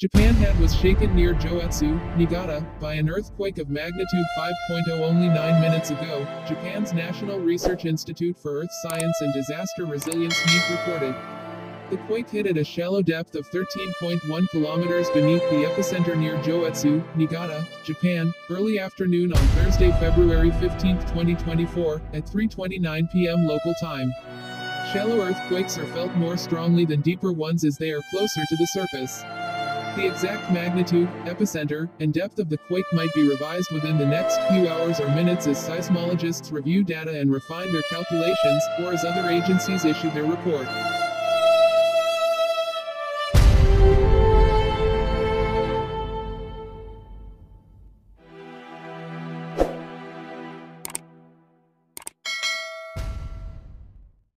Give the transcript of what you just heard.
Japan had was shaken near Joetsu, Niigata, by an earthquake of magnitude 5.0 only nine minutes ago, Japan's National Research Institute for Earth Science and Disaster Resilience NIED reported. The quake hit at a shallow depth of 13.1 kilometers beneath the epicenter near Joetsu, Niigata, Japan, early afternoon on Thursday, February 15, 2024, at 3.29 p.m. local time. Shallow earthquakes are felt more strongly than deeper ones as they are closer to the surface. The exact magnitude, epicenter, and depth of the quake might be revised within the next few hours or minutes as seismologists review data and refine their calculations, or as other agencies issue their report.